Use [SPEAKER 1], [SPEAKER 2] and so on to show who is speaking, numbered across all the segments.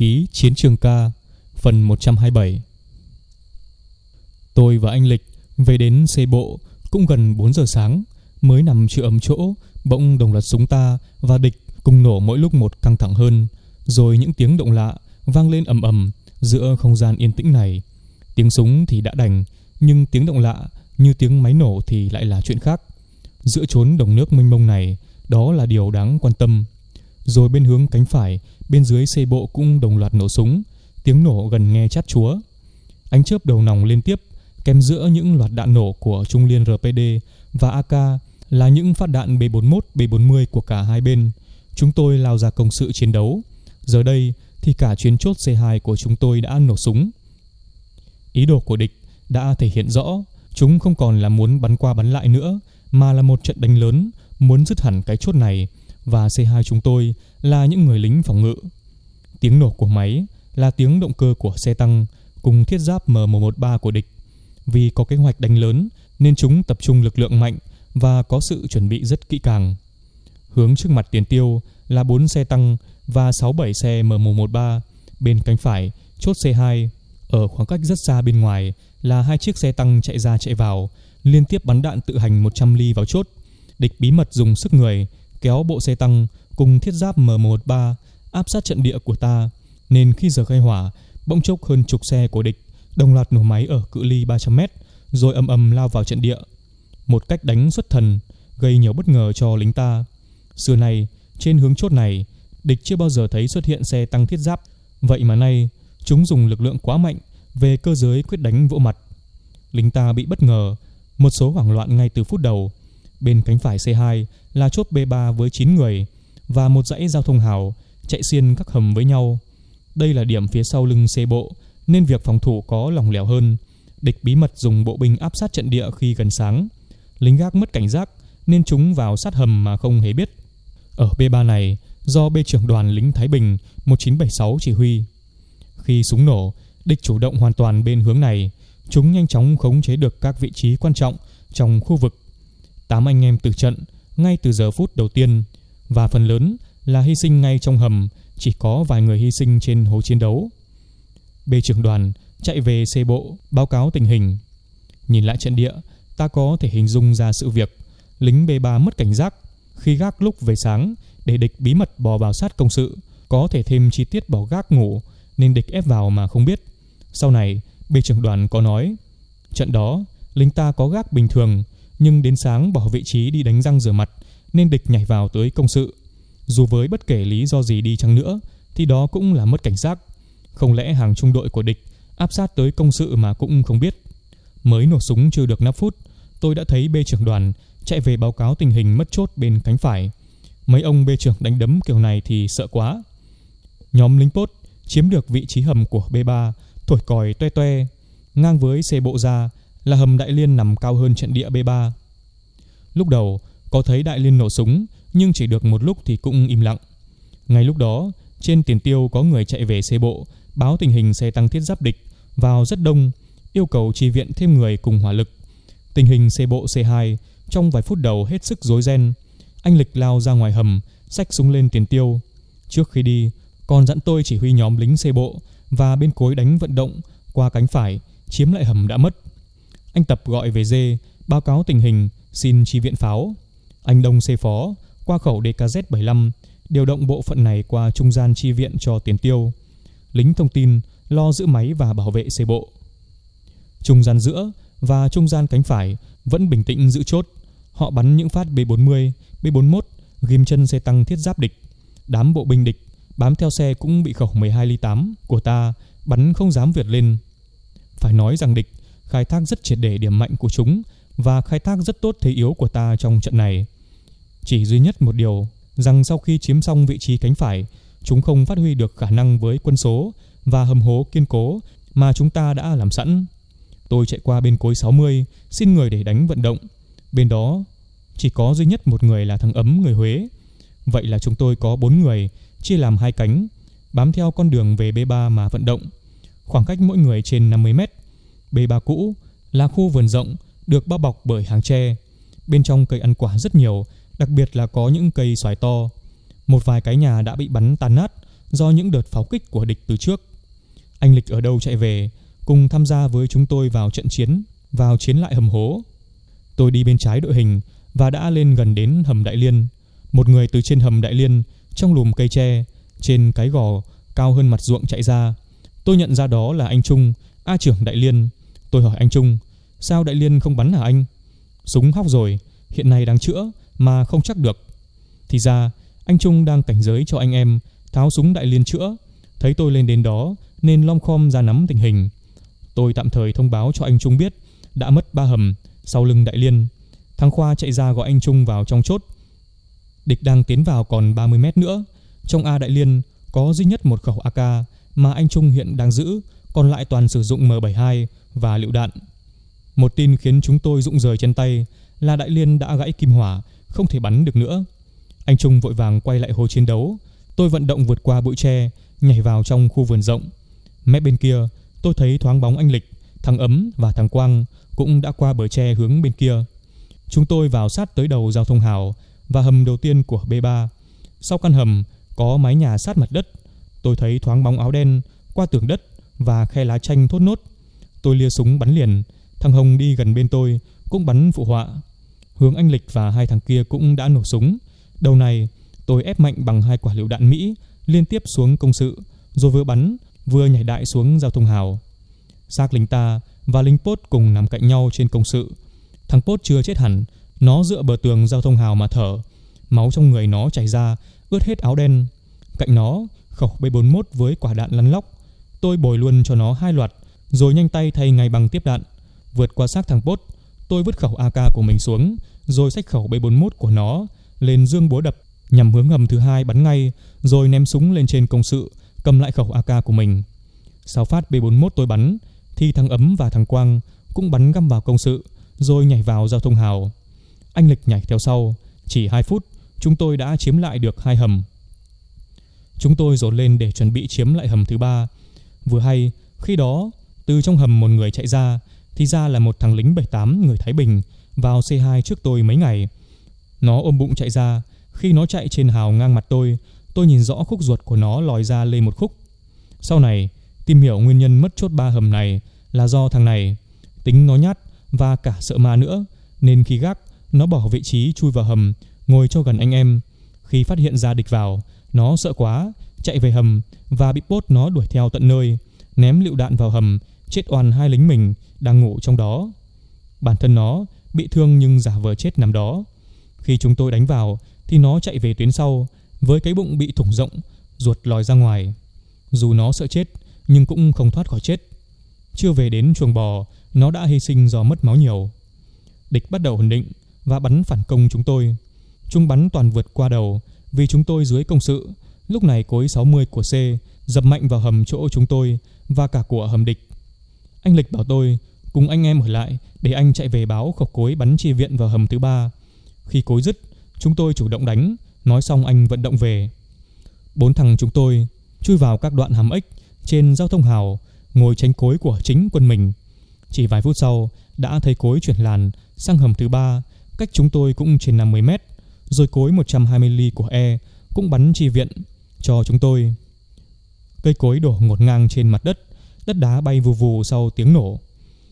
[SPEAKER 1] Ký Chiến trường ca, Phần 127 Tôi và anh Lịch về đến xe bộ cũng gần 4 giờ sáng, Mới nằm chưa ấm chỗ, Bỗng đồng loạt súng ta và địch cùng nổ mỗi lúc một căng thẳng hơn, Rồi những tiếng động lạ vang lên ầm ầm giữa không gian yên tĩnh này. Tiếng súng thì đã đành, Nhưng tiếng động lạ như tiếng máy nổ thì lại là chuyện khác. Giữa chốn đồng nước mênh mông này, Đó là điều đáng quan tâm. Rồi bên hướng cánh phải Bên dưới xe bộ cũng đồng loạt nổ súng Tiếng nổ gần nghe chát chúa Ánh chớp đầu nòng liên tiếp Kèm giữa những loạt đạn nổ của Trung Liên RPD và AK là những phát đạn B41, B40 của cả hai bên. Chúng tôi lao ra công sự chiến đấu. Giờ đây thì cả chuyến chốt C2 của chúng tôi đã nổ súng. Ý đồ của địch đã thể hiện rõ, chúng không còn là muốn bắn qua bắn lại nữa, mà là một trận đánh lớn, muốn dứt hẳn cái chốt này và C2 chúng tôi là những người lính phòng ngự. Tiếng nổ của máy là tiếng động cơ của xe tăng cùng thiết giáp M113 của địch. Vì có kế hoạch đánh lớn nên chúng tập trung lực lượng mạnh và có sự chuẩn bị rất kỹ càng. Hướng trước mặt tiền tiêu là 4 xe tăng và 6-7 xe M113. Bên cánh phải, chốt C2. Ở khoảng cách rất xa bên ngoài là hai chiếc xe tăng chạy ra chạy vào, liên tiếp bắn đạn tự hành 100 ly vào chốt. Địch bí mật dùng sức người kéo bộ xe tăng cùng thiết giáp M113 áp sát trận địa của ta, nên khi giờ khai hỏa, bỗng chốc hơn chục xe của địch đồng loạt nổ máy ở cự ly 300 m rồi ầm ầm lao vào trận địa. Một cách đánh xuất thần, gây nhiều bất ngờ cho lính ta. Xưa này, trên hướng chốt này, địch chưa bao giờ thấy xuất hiện xe tăng thiết giáp. Vậy mà nay, chúng dùng lực lượng quá mạnh về cơ giới quyết đánh vỗ mặt. Lính ta bị bất ngờ, một số hoảng loạn ngay từ phút đầu. Bên cánh phải C2 là chốt B3 với 9 người và một dãy giao thông hào chạy xiên các hầm với nhau. Đây là điểm phía sau lưng xe bộ nên việc phòng thủ có lỏng lẻo hơn. Địch bí mật dùng bộ binh áp sát trận địa khi gần sáng. Lính gác mất cảnh giác nên chúng vào sát hầm mà không hề biết. Ở B3 này, do B trưởng đoàn lính Thái Bình 1976 chỉ huy. Khi súng nổ, địch chủ động hoàn toàn bên hướng này, chúng nhanh chóng khống chế được các vị trí quan trọng trong khu vực. Tám anh em từ trận ngay từ giờ phút đầu tiên và phần lớn là hy sinh ngay trong hầm, chỉ có vài người hy sinh trên hố chiến đấu. B trưởng đoàn chạy về xe bộ báo cáo tình hình. Nhìn lại trận địa, ta có thể hình dung ra sự việc lính B3 mất cảnh giác khi gác lúc về sáng để địch bí mật bò vào sát công sự, có thể thêm chi tiết bỏ gác ngủ nên địch ép vào mà không biết. Sau này, B trưởng đoàn có nói, trận đó lính ta có gác bình thường nhưng đến sáng bỏ vị trí đi đánh răng rửa mặt nên địch nhảy vào tới công sự. Dù với bất kể lý do gì đi chăng nữa thì đó cũng là mất cảnh giác. Không lẽ hàng trung đội của địch áp sát tới công sự mà cũng không biết. Mới nổ súng chưa được 5 phút, tôi đã thấy B trưởng đoàn chạy về báo cáo tình hình mất chốt bên cánh phải. Mấy ông B trưởng đánh đấm kiểu này thì sợ quá. Nhóm lính pốt chiếm được vị trí hầm của B3, thổi còi toe toe, ngang với xe bộ ra là hầm Đại Liên nằm cao hơn trận địa B3. Lúc đầu có thấy Đại Liên nổ súng, nhưng chỉ được một lúc thì cũng im lặng. Ngay lúc đó, trên tiền tiêu có người chạy về xe bộ, báo tình hình xe tăng thiết giáp địch vào rất đông, yêu cầu chi viện thêm người cùng hỏa lực. Tình hình xe bộ C2 trong vài phút đầu hết sức rối ren. Anh Lịch lao ra ngoài hầm, xách súng lên tiền tiêu. Trước khi đi, còn dặn tôi chỉ huy nhóm lính xe bộ và bên cối đánh vận động qua cánh phải, chiếm lại hầm đã mất. Anh Tập gọi về dê, báo cáo tình hình, xin chi viện pháo. Anh Đông xe phó, qua khẩu DKZ-75, điều động bộ phận này qua trung gian chi viện cho tiền tiêu. Lính thông tin lo giữ máy và bảo vệ xe bộ. Trung gian giữa và trung gian cánh phải vẫn bình tĩnh giữ chốt. Họ bắn những phát B40, B41 ghim chân xe tăng thiết giáp địch. Đám bộ binh địch bám theo xe cũng bị khẩu 12 ly 8 của ta bắn không dám vượt lên. Phải nói rằng địch khai thác rất triệt để điểm mạnh của chúng và khai thác rất tốt thế yếu của ta trong trận này. Chỉ duy nhất một điều rằng sau khi chiếm xong vị trí cánh phải, chúng không phát huy được khả năng với quân số và hầm hố kiên cố mà chúng ta đã làm sẵn. Tôi chạy qua bên cối 60, xin người để đánh vận động. Bên đó chỉ có duy nhất một người là thằng ấm người Huế. Vậy là chúng tôi có bốn người, chia làm hai cánh, bám theo con đường về B3 mà vận động. Khoảng cách mỗi người trên 50 mét. B3 cũ là khu vườn rộng được bao bọc bởi hàng tre. Bên trong cây ăn quả rất nhiều, đặc biệt là có những cây xoài to. Một vài cái nhà đã bị bắn tan nát do những đợt pháo kích của địch từ trước. Anh Lịch ở đâu chạy về, cùng tham gia với chúng tôi vào trận chiến, vào chiến lại hầm hố. Tôi đi bên trái đội hình và đã lên gần đến hầm Đại Liên. Một người từ trên hầm Đại Liên, trong lùm cây tre, trên cái gò cao hơn mặt ruộng chạy ra. Tôi nhận ra đó là anh Trung, A trưởng Đại Liên. Tôi hỏi anh Trung, sao Đại Liên không bắn hả anh? Súng hóc rồi, hiện nay đang chữa mà không chắc được. Thì ra, anh Trung đang cảnh giới cho anh em tháo súng Đại Liên chữa. Thấy tôi lên đến đó nên lom khom ra nắm tình hình. Tôi tạm thời thông báo cho anh Trung biết đã mất ba hầm sau lưng Đại Liên. Thằng Khoa chạy ra gọi anh Trung vào trong chốt. Địch đang tiến vào còn 30 mét nữa. Trong A Đại Liên có duy nhất một khẩu AK mà anh Trung hiện đang giữ, còn lại toàn sử dụng M72 và lựu đạn. Một tin khiến chúng tôi rụng rời chân tay là Đại Liên đã gãy kim hỏa, không thể bắn được nữa. Anh Trung vội vàng quay lại hồ chiến đấu. Tôi vận động vượt qua bụi tre, nhảy vào trong khu vườn rộng. Mép bên kia, tôi thấy thoáng bóng anh Lịch, thằng Ấm và thằng Quang cũng đã qua bờ tre hướng bên kia. Chúng tôi vào sát tới đầu giao thông hào và hầm đầu tiên của B3. Sau căn hầm có mái nhà sát mặt đất. Tôi thấy thoáng bóng áo đen qua tường đất và khe lá chanh thốt nốt. Tôi lia súng bắn liền. Thằng Hồng đi gần bên tôi cũng bắn phụ họa. Hướng anh Lịch và hai thằng kia cũng đã nổ súng. Đầu này tôi ép mạnh bằng hai quả lựu đạn Mỹ liên tiếp xuống công sự, rồi vừa bắn vừa nhảy đại xuống giao thông hào. Xác lính ta và lính Pốt cùng nằm cạnh nhau trên công sự. Thằng Pốt chưa chết hẳn, nó dựa bờ tường giao thông hào mà thở. Máu trong người nó chảy ra, ướt hết áo đen. Cạnh nó, khẩu B41 với quả đạn lăn lóc. Tôi bồi luôn cho nó hai loạt, rồi nhanh tay thay ngay bằng tiếp đạn. Vượt qua xác thằng bốt, tôi vứt khẩu AK của mình xuống, rồi xách khẩu B41 của nó lên dương búa đập nhằm hướng hầm thứ hai bắn ngay, rồi ném súng lên trên công sự, cầm lại khẩu AK của mình. Sau phát B41 tôi bắn, thì thằng Ấm và thằng Quang cũng bắn găm vào công sự, rồi nhảy vào giao thông hào. Anh Lịch nhảy theo sau, chỉ 2 phút, chúng tôi đã chiếm lại được hai hầm. Chúng tôi dồn lên để chuẩn bị chiếm lại hầm thứ ba. Vừa hay, khi đó, từ trong hầm một người chạy ra, thì ra là một thằng lính 78 người Thái Bình vào C2 trước tôi mấy ngày. Nó ôm bụng chạy ra, khi nó chạy trên hào ngang mặt tôi, tôi nhìn rõ khúc ruột của nó lòi ra lên một khúc. Sau này, tìm hiểu nguyên nhân mất chốt ba hầm này là do thằng này tính nó nhát và cả sợ ma nữa, nên khi gác, nó bỏ vị trí chui vào hầm, ngồi cho gần anh em. Khi phát hiện ra địch vào, nó sợ quá, chạy về hầm và bị bốt nó đuổi theo tận nơi, ném lựu đạn vào hầm, chết oan hai lính mình đang ngủ trong đó. Bản thân nó bị thương nhưng giả vờ chết nằm đó. Khi chúng tôi đánh vào thì nó chạy về tuyến sau với cái bụng bị thủng rộng, ruột lòi ra ngoài. Dù nó sợ chết nhưng cũng không thoát khỏi chết. Chưa về đến chuồng bò, nó đã hy sinh do mất máu nhiều. Địch bắt đầu ổn định và bắn phản công chúng tôi. Chúng bắn toàn vượt qua đầu vì chúng tôi dưới công sự. Lúc này cối 60 của C dập mạnh vào hầm chỗ chúng tôi và cả của hầm địch. Anh Lịch bảo tôi cùng anh em ở lại để anh chạy về báo khẩu cối bắn chi viện vào hầm thứ ba. Khi cối dứt, chúng tôi chủ động đánh, nói xong anh vận động về. Bốn thằng chúng tôi chui vào các đoạn hàm ếch trên giao thông hào, ngồi tránh cối của chính quân mình. Chỉ vài phút sau, đã thấy cối chuyển làn sang hầm thứ ba, cách chúng tôi cũng trên 50 mét, rồi cối 120 ly của E cũng bắn chi viện cho chúng tôi. Cây cối đổ ngột ngang trên mặt đất, đất đá bay vù vù sau tiếng nổ.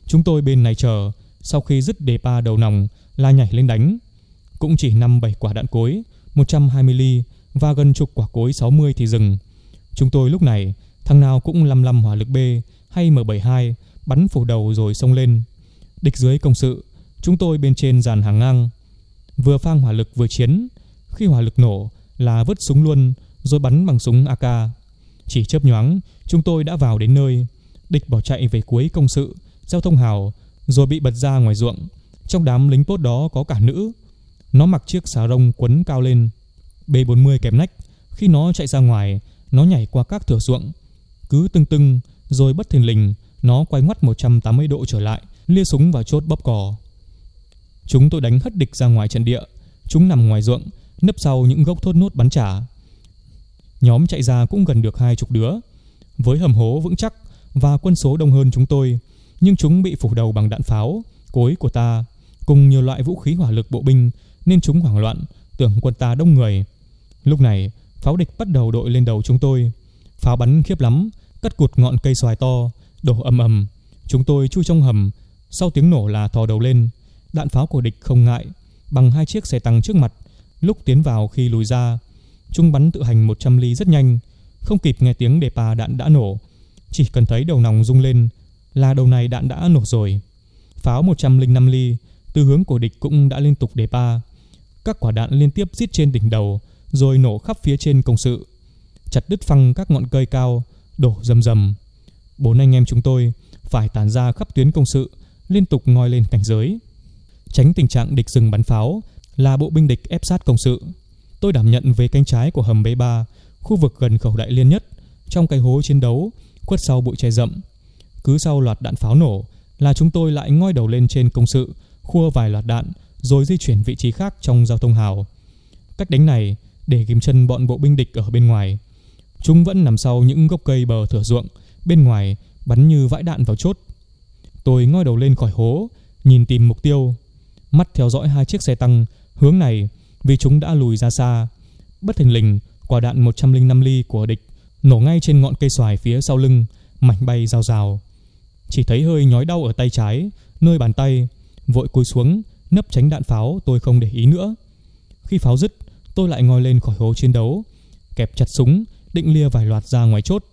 [SPEAKER 1] Chúng tôi bên này chờ, sau khi dứt đề pa đầu nòng la nhảy lên đánh. Cũng chỉ 5-7 quả đạn cối, 120 ly và gần chục quả cối 60 thì dừng. Chúng tôi lúc này, thằng nào cũng 55 hỏa lực B hay M72 bắn phủ đầu rồi xông lên. Địch dưới công sự, chúng tôi bên trên dàn hàng ngang. Vừa phang hỏa lực vừa chiến, khi hỏa lực nổ là vứt súng luôn rồi bắn bằng súng AK. Chỉ chớp nhoáng, chúng tôi đã vào đến nơi. Địch bỏ chạy về cuối công sự, giao thông hào rồi bị bật ra ngoài ruộng. Trong đám lính pốt đó có cả nữ. Nó mặc chiếc xà rông quấn cao lên, B40 kèm nách. Khi nó chạy ra ngoài, nó nhảy qua các thửa ruộng, cứ tưng tưng rồi bất thình lình nó quay ngoắt 180 độ trở lại, lia súng vào chốt bóp cò. Chúng tôi đánh hất địch ra ngoài trận địa, chúng nằm ngoài ruộng, nấp sau những gốc thốt nốt bắn trả. Nhóm chạy ra cũng gần được hai chục đứa, với hầm hố vững chắc và quân số đông hơn chúng tôi, nhưng chúng bị phủ đầu bằng đạn pháo, cối của ta, cùng nhiều loại vũ khí hỏa lực bộ binh nên chúng hoảng loạn, tưởng quân ta đông người. Lúc này, pháo địch bắt đầu đội lên đầu chúng tôi. Pháo bắn khiếp lắm, cắt cụt ngọn cây xoài to, đổ ầm ầm. Chúng tôi chui trong hầm, sau tiếng nổ là thò đầu lên. Đạn pháo của địch không ngại, bằng hai chiếc xe tăng trước mặt, lúc tiến vào khi lùi ra. Chúng bắn tự hành 100 ly rất nhanh, không kịp nghe tiếng đề pa đạn đã nổ. Chỉ cần thấy đầu nòng rung lên là đầu này đạn đã nổ rồi. Pháo 105 ly từ hướng của địch cũng đã liên tục đề pa. Các quả đạn liên tiếp giết trên đỉnh đầu rồi nổ khắp phía trên công sự, chặt đứt phăng các ngọn cây cao, đổ rầm rầm. Bốn anh em chúng tôi phải tản ra khắp tuyến công sự, liên tục ngoi lên cảnh giới. Tránh tình trạng địch dừng bắn pháo là bộ binh địch ép sát công sự. Tôi đảm nhận về cánh trái của hầm B3, khu vực gần khẩu đại liên nhất, trong cái hố chiến đấu, khuất sau bụi tre rậm. Cứ sau loạt đạn pháo nổ là chúng tôi lại ngoi đầu lên trên công sự, khua vài loạt đạn rồi di chuyển vị trí khác trong giao thông hào. Cách đánh này để ghim chân bọn bộ binh địch ở bên ngoài. Chúng vẫn nằm sau những gốc cây bờ thửa ruộng, bên ngoài bắn như vãi đạn vào chốt. Tôi ngoi đầu lên khỏi hố, nhìn tìm mục tiêu, mắt theo dõi hai chiếc xe tăng hướng này vì chúng đã lùi ra xa. Bất thình lình, quả đạn 105 ly của địch nổ ngay trên ngọn cây xoài phía sau lưng, mảnh bay rào rào. Chỉ thấy hơi nhói đau ở tay trái, nơi bàn tay, vội cúi xuống, nấp tránh đạn pháo, tôi không để ý nữa. Khi pháo dứt, tôi lại ngồi lên khỏi hố chiến đấu, kẹp chặt súng, định lia vài loạt ra ngoài chốt.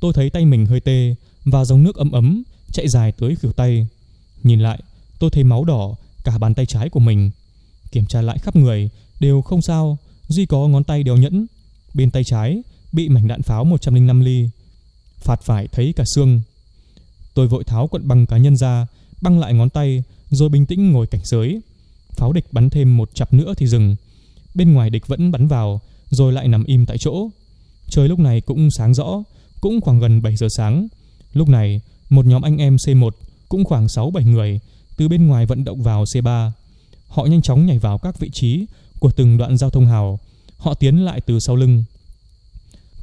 [SPEAKER 1] Tôi thấy tay mình hơi tê và dòng nước ấm ấm chạy dài tới khỉu tay. Nhìn lại, tôi thấy máu đỏ cả bàn tay trái của mình. Kiểm tra lại khắp người đều không sao, duy có ngón tay đeo nhẫn. Bên tay trái bị mảnh đạn pháo 105 ly. Phạt phải thấy cả xương. Tôi vội tháo quận băng cá nhân ra, băng lại ngón tay rồi bình tĩnh ngồi cảnh giới. Pháo địch bắn thêm một chặp nữa thì dừng. Bên ngoài địch vẫn bắn vào, rồi lại nằm im tại chỗ. Trời lúc này cũng sáng rõ, cũng khoảng gần 7 giờ sáng. Lúc này, một nhóm anh em C1 cũng khoảng 6-7 người từ bên ngoài vận động vào C3. Họ nhanh chóng nhảy vào các vị trí của từng đoạn giao thông hào. Họ tiến lại từ sau lưng.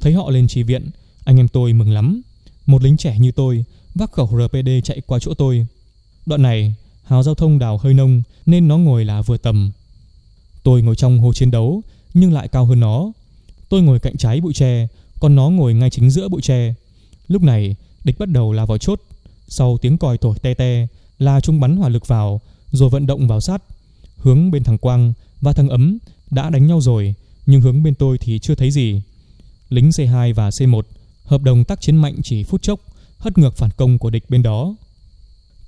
[SPEAKER 1] Thấy họ lên trì viện, anh em tôi mừng lắm. Một lính trẻ như tôi vác khẩu RPD chạy qua chỗ tôi. Đoạn này, hào giao thông đào hơi nông nên nó ngồi là vừa tầm. Tôi ngồi trong hồ chiến đấu nhưng lại cao hơn nó. Tôi ngồi cạnh trái bụi tre, còn nó ngồi ngay chính giữa bụi tre. Lúc này, địch bắt đầu là vào chốt. Sau tiếng còi thổi te te là trung bắn hỏa lực vào, rồi vận động vào sát. Hướng bên thằng Quang và thằng Ấm đã đánh nhau rồi, nhưng hướng bên tôi thì chưa thấy gì. Lính C2 và C1 hợp đồng tác chiến mạnh chỉ phút chốc, hất ngược phản công của địch bên đó.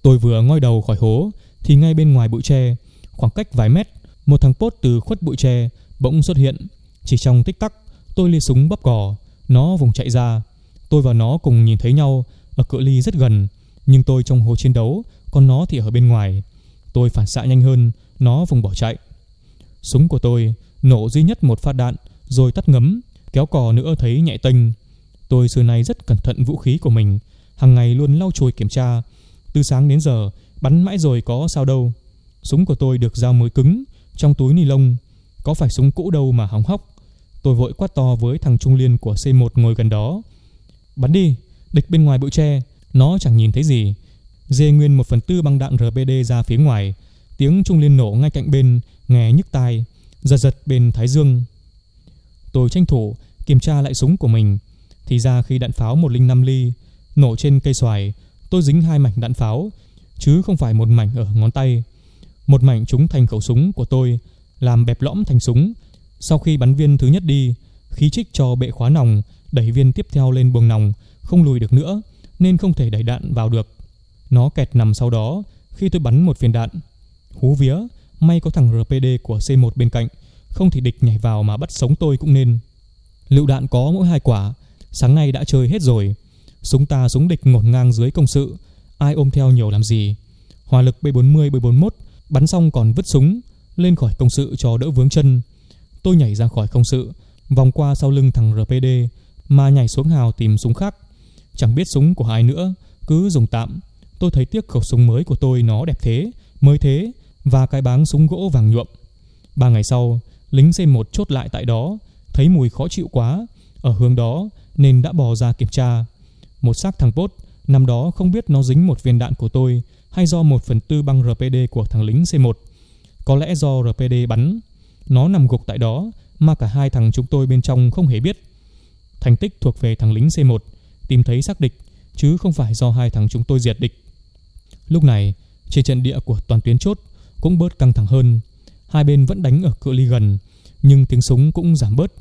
[SPEAKER 1] Tôi vừa ngoi đầu khỏi hố thì ngay bên ngoài bụi tre, khoảng cách vài mét, một thằng pốt từ khuất bụi tre bỗng xuất hiện. Chỉ trong tích tắc, tôi lia súng bắp cò, nó vùng chạy ra. Tôi và nó cùng nhìn thấy nhau ở cự ly rất gần, nhưng tôi trong hố chiến đấu, còn nó thì ở bên ngoài. Tôi phản xạ nhanh hơn, nó vùng bỏ chạy. Súng của tôi nổ duy nhất một phát đạn, rồi tắt ngấm, kéo cò nữa thấy nhẹ tênh. Tôi xưa nay rất cẩn thận vũ khí của mình, hàng ngày luôn lau chùi kiểm tra. Từ sáng đến giờ, bắn mãi rồi có sao đâu. Súng của tôi được dao mới cứng, trong túi ni lông. Có phải súng cũ đâu mà hỏng hóc. Tôi vội quát to với thằng trung liên của C1 ngồi gần đó. Bắn đi, địch bên ngoài bụi tre, nó chẳng nhìn thấy gì. Dê nguyên một phần tư băng đạn RPD ra phía ngoài. Tiếng trung liên nổ ngay cạnh bên, nghe nhức tai, giật giật bên thái dương. Tôi tranh thủ kiểm tra lại súng của mình. Thì ra khi đạn pháo 105 ly nổ trên cây xoài, tôi dính hai mảnh đạn pháo, chứ không phải một mảnh ở ngón tay. Một mảnh trúng thành khẩu súng của tôi, làm bẹp lõm thành súng. Sau khi bắn viên thứ nhất đi, khí trích cho bệ khóa nòng, đẩy viên tiếp theo lên buồng nòng, không lùi được nữa, nên không thể đẩy đạn vào được. Nó kẹt nằm sau đó khi tôi bắn một viên đạn. Hú vía, may có thằng RPD của C1 bên cạnh, không thì địch nhảy vào mà bắt sống tôi cũng nên. Lựu đạn có mỗi hai quả, sáng nay đã chơi hết rồi. Súng ta súng địch ngổn ngang dưới công sự, ai ôm theo nhiều làm gì. Hỏa lực B40, B41 bắn xong còn vứt súng, lên khỏi công sự cho đỡ vướng chân. Tôi nhảy ra khỏi công sự, vòng qua sau lưng thằng RPD mà nhảy xuống hào tìm súng khác. Chẳng biết súng của ai nữa, cứ dùng tạm. Tôi thấy tiếc khẩu súng mới của tôi nó đẹp thế, mới thế và cái báng súng gỗ vàng nhuộm. Ba ngày sau, lính C1 chốt lại tại đó, thấy mùi khó chịu quá ở hướng đó nên đã bò ra kiểm tra. Một xác thằng bốt năm đó không biết nó dính một viên đạn của tôi hay do một phần tư băng RPD của thằng lính C1. Có lẽ do RPD bắn, nó nằm gục tại đó mà cả hai thằng chúng tôi bên trong không hề biết. Thành tích thuộc về thằng lính C1 Tìm thấy xác địch Chứ không phải do hai thằng chúng tôi diệt địch Lúc này trên trận địa của toàn tuyến chốt cũng bớt căng thẳng hơn. Hai bên vẫn đánh ở cự ly gần, Nhưng tiếng súng cũng giảm bớt.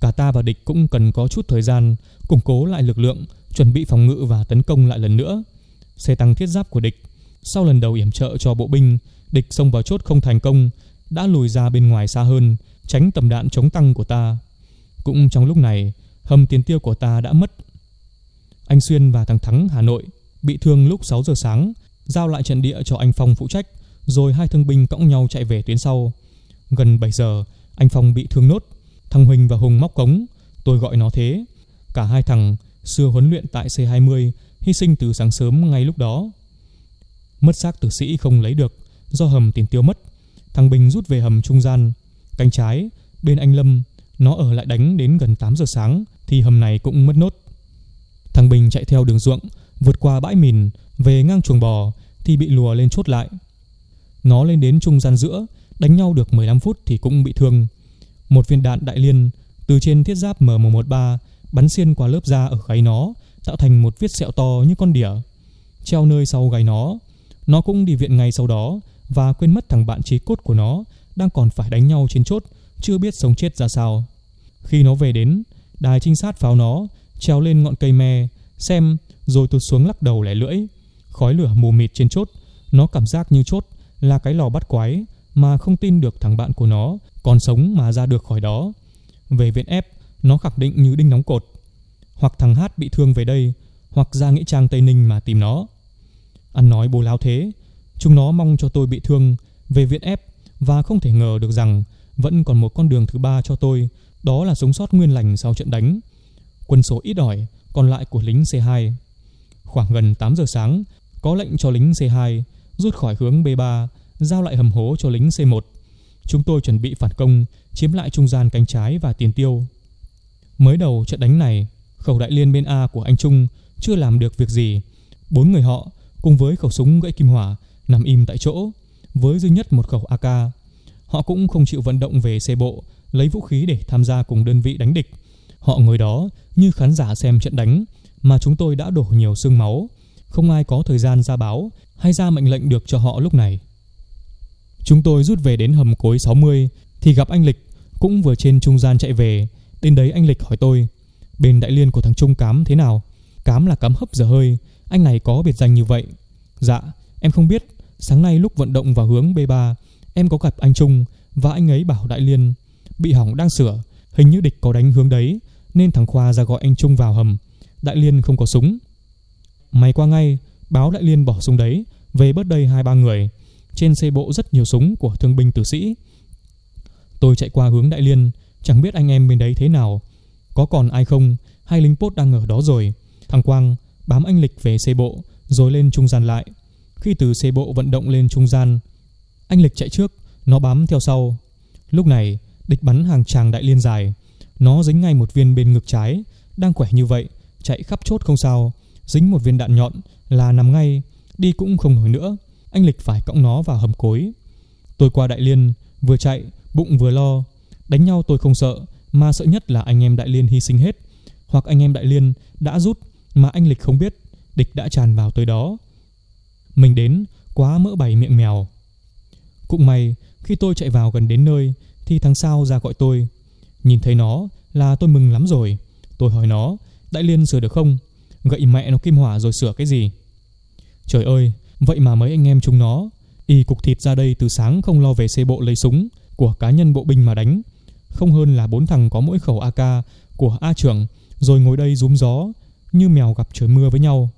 [SPEAKER 1] Cả ta và địch cũng cần có chút thời gian, Củng cố lại lực lượng, Chuẩn bị phòng ngự và tấn công lại lần nữa. Xe tăng thiết giáp của địch, Sau lần đầu yểm trợ cho bộ binh, Địch xông vào chốt không thành công, Đã lùi ra bên ngoài xa hơn, Tránh tầm đạn chống tăng của ta. Cũng trong lúc này, Hầm tiền tiêu của ta đã mất. Anh Xuyên và thằng Thắng, Hà Nội, Bị thương lúc 6 giờ sáng, Giao lại trận địa cho anh Phong phụ trách. Rồi hai thương binh cõng nhau chạy về tuyến sau. Gần 7 giờ, Anh Phong bị thương nốt. Thằng Huỳnh và Hùng móc cống. Tôi gọi nó thế. Cả hai thằng xưa huấn luyện tại C20 Hy sinh từ sáng sớm ngay lúc đó. Mất xác tử sĩ không lấy được, Do hầm tiền tiêu mất. Thằng Bình rút về hầm trung gian. Cánh trái, bên anh Lâm, Nó ở lại đánh đến gần 8 giờ sáng, Thì hầm này cũng mất nốt. Thằng Bình chạy theo đường ruộng, Vượt qua bãi mìn, Về ngang chuồng bò, Thì bị lùa lên chốt lại. Nó lên đến trung gian giữa, Đánh nhau được 15 phút thì cũng bị thương. Một viên đạn đại liên Từ trên thiết giáp M113 Bắn xuyên qua lớp da ở gáy nó, Tạo thành một vết sẹo to như con đỉa. Treo nơi sau gáy nó Nó cũng đi viện ngay sau đó Và quên mất thằng bạn chí cốt của nó Đang còn phải đánh nhau trên chốt, Chưa biết sống chết ra sao. Khi nó về đến, Đài trinh sát pháo nó, Treo lên ngọn cây me, Xem, rồi tụt xuống lắc đầu lẻ lưỡi. Khói lửa mù mịt trên chốt, Nó cảm giác như chốt là cái lò bắt quái Mà không tin được thằng bạn của nó Còn sống mà ra được khỏi đó. Về viện ép Nó khẳng định như đinh nóng cột. Hoặc thằng Hát bị thương về đây, Hoặc ra nghĩa trang Tây Ninh mà tìm nó. Ăn nói bồ láo thế, Chúng nó mong cho tôi bị thương, Về viện ép Và không thể ngờ được rằng Vẫn còn một con đường thứ ba cho tôi, Đó là sống sót nguyên lành sau trận đánh. Quân số ít ỏi, Còn lại của lính C2 Khoảng gần 8 giờ sáng, Có lệnh cho lính C2 Rút khỏi hướng B3 Giao lại hầm hố cho lính C1 Chúng tôi chuẩn bị phản công, Chiếm lại trung gian cánh trái và tiền tiêu. Mới đầu trận đánh này, Khẩu đại liên bên A của anh Trung Chưa làm được việc gì. Bốn người họ cùng với khẩu súng gãy kim hỏa Nằm im tại chỗ, Với duy nhất một khẩu AK Họ cũng không chịu vận động về xe bộ, Lấy vũ khí để tham gia cùng đơn vị đánh địch. Họ ngồi đó như khán giả xem trận đánh, Mà chúng tôi đã đổ nhiều xương máu. Không ai có thời gian ra báo hay ra mệnh lệnh được cho họ lúc này? Chúng tôi rút về đến hầm cối 60 Thì gặp anh Lịch, Cũng vừa trên trung gian chạy về. Đến đấy anh Lịch hỏi tôi, Bên đại liên của thằng Trung Cám thế nào? Cám là cám hấp giờ hơi, Anh này có biệt danh như vậy? Dạ em không biết. Sáng nay lúc vận động vào hướng B3 Em có gặp anh Trung Và anh ấy bảo đại liên Bị hỏng đang sửa. Hình như địch có đánh hướng đấy, Nên thằng Khoa ra gọi anh Trung vào hầm. Đại liên không có súng. Mày qua ngay. Báo đại liên bỏ súng đấy, Về bớt đây hai ba người. Trên xe bộ rất nhiều súng của thương binh tử sĩ. Tôi chạy qua hướng đại liên, Chẳng biết anh em bên đấy thế nào. Có còn ai không? Hai lính post đang ở đó rồi. Thằng Quang bám anh Lịch về xe bộ, Rồi lên trung gian lại. Khi từ xe bộ vận động lên trung gian, Anh Lịch chạy trước, Nó bám theo sau. Lúc này, địch bắn hàng tràng đại liên dài. Nó dính ngay một viên bên ngực trái, Đang khỏe như vậy, Chạy khắp chốt không sao. Dính một viên đạn nhọn là nằm ngay, Đi cũng không nổi nữa. Anh Lịch phải cõng nó vào hầm cối. Tôi qua đại liên, Vừa chạy, bụng vừa lo. Đánh nhau tôi không sợ, Mà sợ nhất là anh em đại liên hy sinh hết. Hoặc anh em đại liên đã rút, Mà anh Lịch không biết, Địch đã tràn vào tới đó. Mình đến, quá mỡ bày miệng mèo. Cũng may, khi tôi chạy vào gần đến nơi, Thì thằng sao ra gọi tôi. Nhìn thấy nó là tôi mừng lắm rồi. Tôi hỏi nó, Đại liên sửa được không? Gậy mẹ nó kim hỏa rồi sửa cái gì? Trời ơi, Vậy mà mấy anh em chúng nó, Y cục thịt ra đây từ sáng không lo về xe bộ lấy súng Của cá nhân bộ binh mà đánh. Không hơn là bốn thằng có mỗi khẩu AK Của A trưởng Rồi ngồi đây rúm gió Như mèo gặp trời mưa với nhau.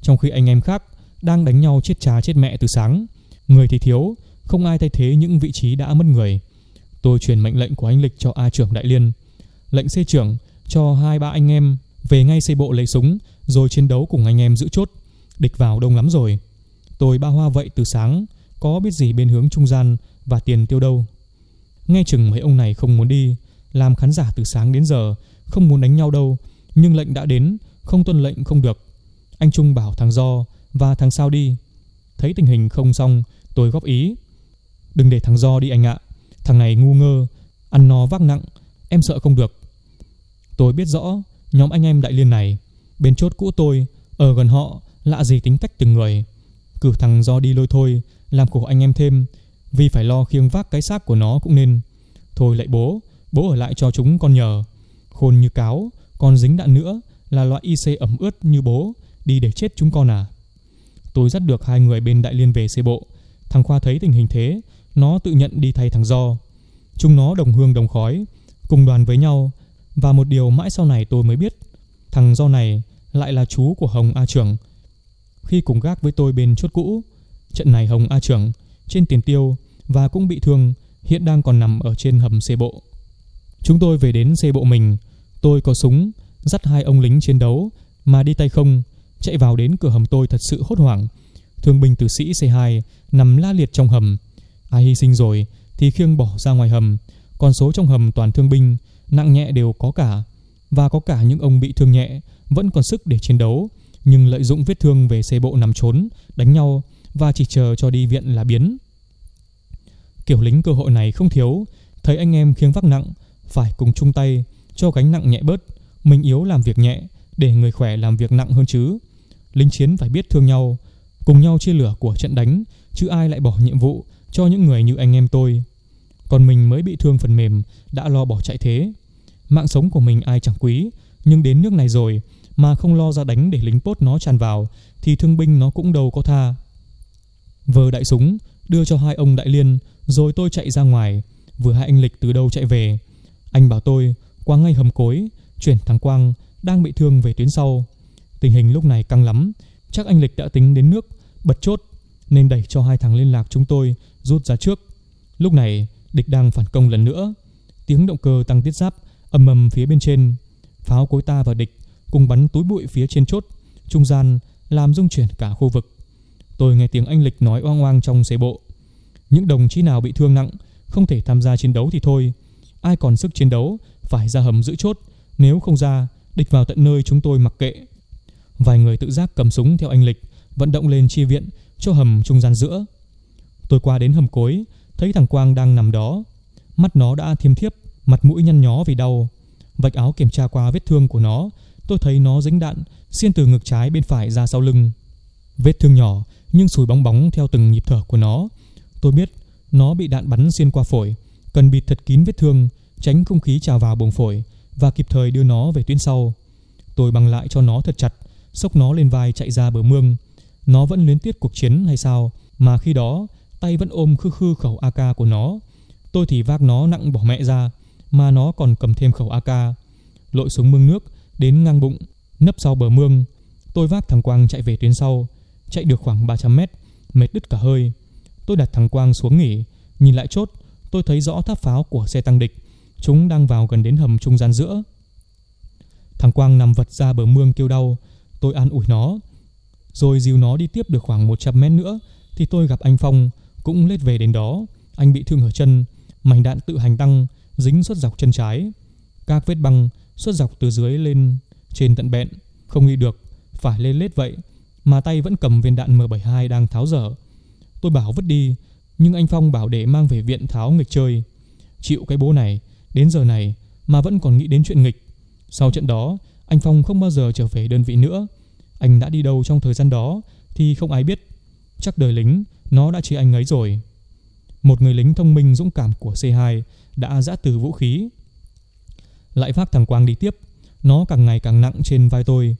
[SPEAKER 1] Trong khi anh em khác Đang đánh nhau chết cha chết mẹ từ sáng, Người thì thiếu, Không ai thay thế những vị trí đã mất người. Tôi truyền mệnh lệnh của anh Lịch cho A trưởng Đại Liên, Lệnh C trưởng cho hai ba anh em về ngay xây bộ lấy súng rồi chiến đấu cùng anh em giữ chốt. Địch vào đông lắm rồi. Tôi ba hoa vậy từ sáng, có biết gì bên hướng trung gian và tiền tiêu đâu. Nghe chừng mấy ông này không muốn đi, làm khán giả từ sáng đến giờ, không muốn đánh nhau đâu, nhưng lệnh đã đến, không tuân lệnh không được. Anh Trung bảo thằng Do và thằng Sao đi. Thấy tình hình không xong, tôi góp ý. Đừng để thằng Do đi anh ạ, thằng này ngu ngơ, ăn no vác nặng, em sợ không được. Tôi biết rõ nhóm anh em đại liên này, bên chốt cũ tôi, ở gần họ, lạ gì tính cách từng người. Cử thằng do đi lôi thôi, làm khổ anh em thêm, vì phải lo khiêng vác cái xác của nó cũng nên. Thôi lại bố, bố ở lại cho chúng con nhờ. Khôn như cáo, còn dính đạn nữa là loại IC ẩm ướt như bố, đi để chết chúng con à. Tôi dắt được hai người bên đại liên về xe bộ. Thằng Khoa thấy tình hình thế, nó tự nhận đi thay thằng Do. Chúng nó đồng hương đồng khói, cùng đoàn với nhau. Và một điều mãi sau này tôi mới biết, thằng Do này lại là chú của Hồng A Trưởng. Khi cùng gác với tôi bên chốt cũ, trận này Hồng A Trưởng trên tiền tiêu và cũng bị thương, hiện đang còn nằm ở trên hầm xe bộ. Chúng tôi về đến xe bộ mình, tôi có súng, dắt hai ông lính chiến đấu mà đi tay không, chạy vào đến cửa hầm tôi thật sự hốt hoảng. Thương binh tử sĩ C2 nằm la liệt trong hầm. Ai hy sinh rồi thì khiêng bỏ ra ngoài hầm, còn số trong hầm toàn thương binh, nặng nhẹ đều có cả. Và có cả những ông bị thương nhẹ, vẫn còn sức để chiến đấu, nhưng lợi dụng vết thương về xe bộ nằm trốn, đánh nhau và chỉ chờ cho đi viện là biến. Kiểu lính cơ hội này không thiếu, thấy anh em khiêng vác nặng, phải cùng chung tay cho gánh nặng nhẹ bớt, mình yếu làm việc nhẹ để người khỏe làm việc nặng hơn chứ. Lính chiến phải biết thương nhau, cùng nhau chia lửa của trận đánh, chứ ai lại bỏ nhiệm vụ cho những người như anh em tôi. Còn mình mới bị thương phần mềm, đã lo bỏ chạy thế. Mạng sống của mình ai chẳng quý, nhưng đến nước này rồi mà không lo ra đánh để lính pốt nó tràn vào thì thương binh nó cũng đâu có tha. Vờ đại súng đưa cho hai ông đại liên rồi tôi chạy ra ngoài, vừa hai anh lịch từ đâu chạy về. Anh bảo tôi qua ngay hầm cối, chuyển thằng Quang đang bị thương về tuyến sau. Tình hình lúc này căng lắm, chắc anh lịch đã tính đến nước bật chốt nên đẩy cho hai thằng liên lạc chúng tôi rút ra trước. Lúc này địch đang phản công lần nữa. Tiếng động cơ tăng tiết giáp ầm ầm phía bên trên. Pháo cối ta và địch cùng bắn túi bụi phía trên chốt, trung gian làm rung chuyển cả khu vực. Tôi nghe tiếng anh Lịch nói oang oang trong xe bộ. Những đồng chí nào bị thương nặng, không thể tham gia chiến đấu thì thôi. Ai còn sức chiến đấu, phải ra hầm giữ chốt. Nếu không ra, địch vào tận nơi chúng tôi mặc kệ. Vài người tự giác cầm súng theo anh Lịch, vận động lên chi viện cho hầm trung gian giữa. Tôi qua đến hầm cối, thấy thằng Quang đang nằm đó. Mắt nó đã thiêm thiếp, mặt mũi nhăn nhó vì đau. Vạch áo kiểm tra qua vết thương của nó, tôi thấy nó dính đạn xuyên từ ngực trái bên phải ra sau lưng. Vết thương nhỏ nhưng sùi bóng bóng theo từng nhịp thở của nó. Tôi biết nó bị đạn bắn xuyên qua phổi, cần bịt thật kín vết thương, tránh không khí trào vào buồng phổi và kịp thời đưa nó về tuyến sau. Tôi băng lại cho nó thật chặt, xốc nó lên vai chạy ra bờ mương. Nó vẫn luyến tiếc cuộc chiến hay sao mà khi đó tay vẫn ôm khư khư khẩu AK của nó. Tôi thì vác nó nặng bỏ mẹ ra mà nó còn cầm thêm khẩu AK. Lội xuống mương nước đến ngang bụng, nấp sau bờ mương. Tôi vác thằng Quang chạy về tuyến sau. Chạy được khoảng 300 mét Mệt đứt cả hơi. Tôi đặt thằng Quang xuống nghỉ. Nhìn lại chốt Tôi thấy rõ tháp pháo của xe tăng địch. Chúng đang vào gần đến hầm trung gian giữa. Thằng Quang nằm vật ra bờ mương kêu đau. Tôi an ủi nó. Rồi dìu nó đi tiếp được khoảng 100 mét nữa Thì tôi gặp anh Phong Cũng lết về đến đó. Anh bị thương ở chân Mảnh đạn tự hành tăng. Dính suốt dọc chân trái Các vết băng suốt dọc từ dưới lên trên tận bẹn Không đi được Phải lên lết vậy mà tay vẫn cầm viên đạn M72 đang tháo dở. Tôi bảo vứt đi, nhưng anh Phong bảo để mang về viện tháo nghịch chơi. Chịu cái bố này, đến giờ này mà vẫn còn nghĩ đến chuyện nghịch. Sau trận đó, anh Phong không bao giờ trở về đơn vị nữa. Anh đã đi đâu trong thời gian đó thì không ai biết. Chắc đời lính, nó đã chia anh ấy rồi. Một người lính thông minh dũng cảm của C2 đã giã từ vũ khí. Lại vác thằng Quang đi tiếp, nó càng ngày càng nặng trên vai tôi.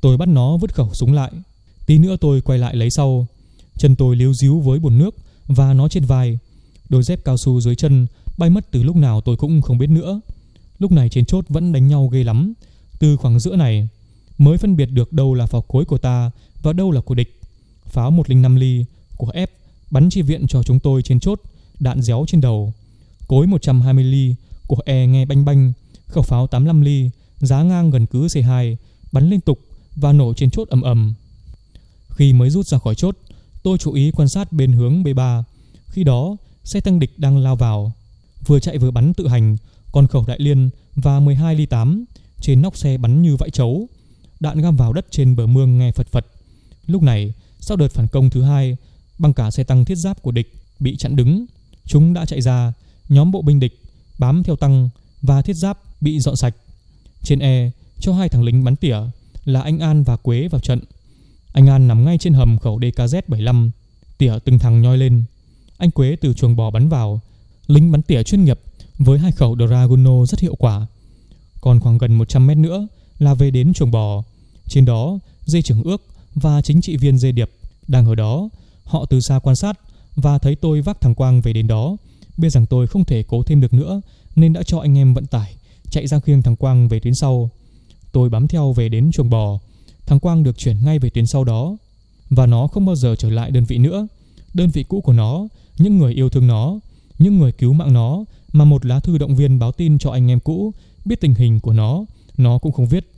[SPEAKER 1] Tôi bắt nó vứt khẩu súng lại, Tí nữa tôi quay lại lấy sau. Chân tôi liếu díu với bồn nước Và nó trên vai. Đôi dép cao su dưới chân Bay mất từ lúc nào tôi cũng không biết nữa. Lúc này trên chốt vẫn đánh nhau ghê lắm. Từ khoảng giữa này Mới phân biệt được đâu là pháo cối của ta Và đâu là của địch. Pháo 105 ly của F. Bắn chi viện cho chúng tôi trên chốt Đạn déo trên đầu Cối 120 ly của E nghe banh banh Khẩu pháo 85 ly Giá ngang gần cứ C2 Bắn liên tục và nổ trên chốt ầm ầm khi mới rút ra khỏi chốt, tôi chú ý quan sát bên hướng B3. Khi đó, xe tăng địch đang lao vào, vừa chạy vừa bắn tự hành, còn khẩu đại liên và 12 ly 8 trên nóc xe bắn như vãi chấu. Đạn găm vào đất trên bờ mương nghe phật phật. Lúc này, sau đợt phản công thứ hai, bằng cả xe tăng thiết giáp của địch bị chặn đứng, chúng đã chạy ra, nhóm bộ binh địch bám theo tăng và thiết giáp bị dọn sạch. Trên E, cho hai thằng lính bắn tỉa là anh An và Quế vào trận. Anh An nằm ngay trên hầm khẩu DKZ-75, tỉa từng thằng nhoi lên. Anh Quế từ chuồng bò bắn vào, lính bắn tỉa chuyên nghiệp với hai khẩu Draguno rất hiệu quả. Còn khoảng gần 100 mét nữa là về đến chuồng bò. Trên đó, dây trưởng ước và chính trị viên dê điệp đang ở đó. Họ từ xa quan sát và thấy tôi vác thằng Quang về đến đó. Biết rằng tôi không thể cố thêm được nữa nên đã cho anh em vận tải chạy ra khiêng thằng Quang về tuyến sau. Tôi bám theo về đến chuồng bò. Thằng Quang được chuyển ngay về tuyến sau đó và nó không bao giờ trở lại đơn vị nữa. Đơn vị cũ của nó, những người yêu thương nó, những người cứu mạng nó mà một lá thư động viên báo tin cho anh em cũ biết tình hình của nó, nó cũng không viết.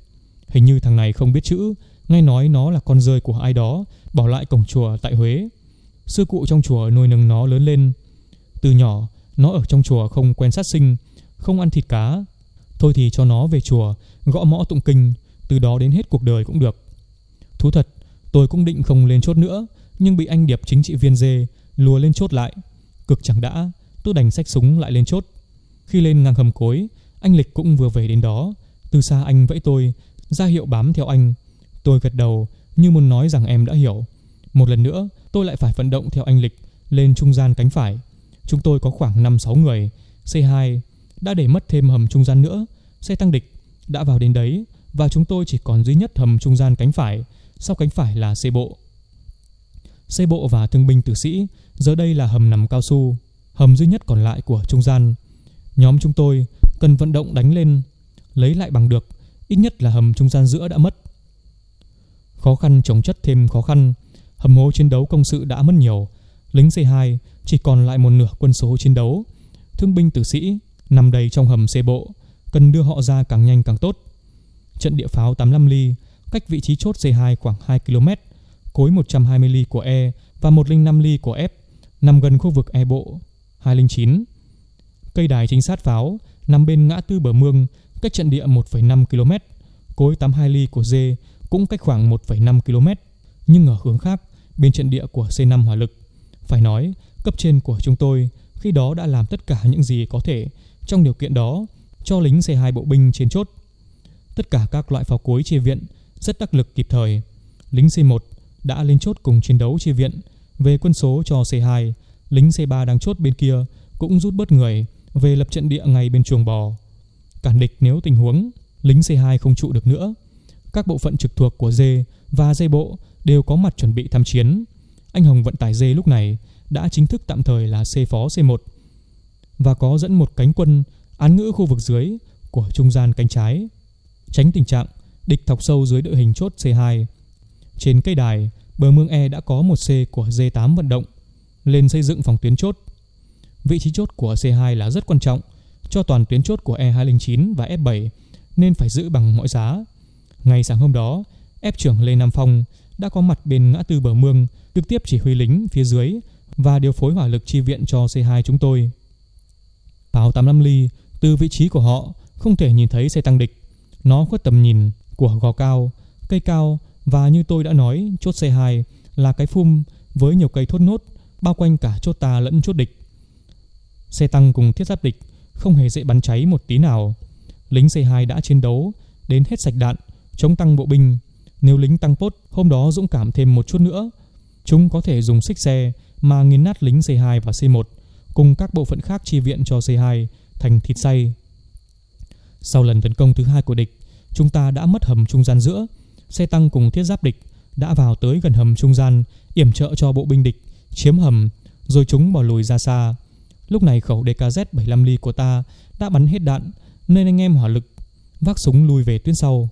[SPEAKER 1] Hình như thằng này không biết chữ, nghe nói nó là con rơi của ai đó, bỏ lại cổng chùa tại Huế. Sư cụ trong chùa nuôi nấng nó lớn lên. Từ nhỏ, nó ở trong chùa không quen sát sinh, không ăn thịt cá. Thôi thì cho nó về chùa, gõ mõ tụng kinh, từ đó đến hết cuộc đời cũng được. Thú thật, tôi cũng định không lên chốt nữa, nhưng bị anh Điệp chính trị viên dê lùa lên chốt lại. Cực chẳng đã, tôi đành xách súng lại lên chốt. Khi lên ngang hầm cối, anh Lịch cũng vừa về đến đó. Từ xa anh vẫy tôi, ra hiệu bám theo anh. Tôi gật đầu như muốn nói rằng em đã hiểu. Một lần nữa, tôi lại phải vận động theo anh Lịch lên trung gian cánh phải. Chúng tôi có khoảng 5-6 người. C2 đã để mất thêm hầm trung gian nữa. Xe tăng địch đã vào đến đấy và chúng tôi chỉ còn duy nhất hầm trung gian cánh phải. Sau cánh phải là xe bộ. Xe bộ và thương binh tử sĩ giờ đây là hầm nằm cao su, hầm duy nhất còn lại của trung gian. Nhóm chúng tôi cần vận động đánh lên, lấy lại bằng được, ít nhất là hầm trung gian giữa đã mất. Khó khăn chống chất thêm khó khăn, hầm hố chiến đấu công sự đã mất nhiều, lính C2 chỉ còn lại một nửa quân số chiến đấu. Thương binh tử sĩ nằm đầy trong hầm xe bộ, cần đưa họ ra càng nhanh càng tốt. Trận địa pháo 85 ly, cách vị trí chốt C2 khoảng 2 km, cối 120 ly của E và 105 ly của F, nằm gần khu vực E bộ 209. Cây đài trinh sát pháo nằm bên ngã tư bờ mương, cách trận địa 1,5 km. Cối 82 ly của D cũng cách khoảng 1,5 km, nhưng ở hướng khác, bên trận địa của C5 hỏa lực. Phải nói, cấp trên của chúng tôi khi đó đã làm tất cả những gì có thể trong điều kiện đó cho lính C2 bộ binh trên chốt. Tất cả các loại pháo cối chia viện rất đắc lực kịp thời. Lính C1 đã lên chốt cùng chiến đấu chia viện. Về quân số cho C2, lính C3 đang chốt bên kia cũng rút bớt người về lập trận địa ngay bên chuồng bò. Cản địch nếu tình huống lính C2 không trụ được nữa. Các bộ phận trực thuộc của D và dây bộ đều có mặt chuẩn bị tham chiến. Anh Hồng vận tải D lúc này đã chính thức tạm thời là C phó C1 và có dẫn một cánh quân án ngữ khu vực dưới của trung gian cánh trái. Tránh tình trạng địch thọc sâu dưới đội hình chốt C2. Trên cây đài, bờ mương E đã có một C của D8 vận động lên xây dựng phòng tuyến chốt. Vị trí chốt của C2 là rất quan trọng cho toàn tuyến chốt của E209 và F7 nên phải giữ bằng mọi giá. Ngày sáng hôm đó, F trưởng Lê Nam Phong đã có mặt bên ngã tư bờ mương trực tiếp chỉ huy lính phía dưới và điều phối hỏa lực chi viện cho C2 chúng tôi. Pháo 85 ly từ vị trí của họ không thể nhìn thấy xe tăng địch. Nó khuất tầm nhìn của gò cao, cây cao và như tôi đã nói, chốt C2 là cái phum với nhiều cây thốt nốt bao quanh cả chốt ta lẫn chốt địch. Xe tăng cùng thiết giáp địch không hề dễ bắn cháy một tí nào. Lính C2 đã chiến đấu đến hết sạch đạn, chống tăng bộ binh. Nếu lính tăng pốt hôm đó dũng cảm thêm một chút nữa, chúng có thể dùng xích xe mà nghiền nát lính C2 và C1 cùng các bộ phận khác chi viện cho C2 thành thịt xay. Sau lần tấn công thứ hai của địch, chúng ta đã mất hầm trung gian giữa. Xe tăng cùng thiết giáp địch đã vào tới gần hầm trung gian, yểm trợ cho bộ binh địch chiếm hầm, rồi chúng bỏ lùi ra xa. Lúc này khẩu DKZ 75 ly của ta đã bắn hết đạn, nên anh em hỏa lực vác súng lui về tuyến sau.